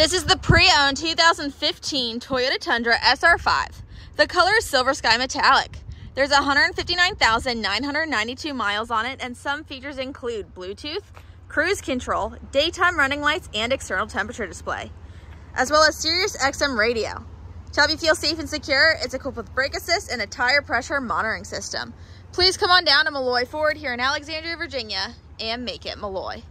This is the pre-owned 2015 Toyota Tundra SR5. The color is Silver Sky Metallic. There's 159,992 miles on it and some features include Bluetooth, cruise control, daytime running lights, and external temperature display, as well as Sirius XM radio. To help you feel safe and secure, it's equipped with brake assist and a tire pressure monitoring system. Please come on down to Malloy Ford here in Alexandria, Virginia and make it Malloy.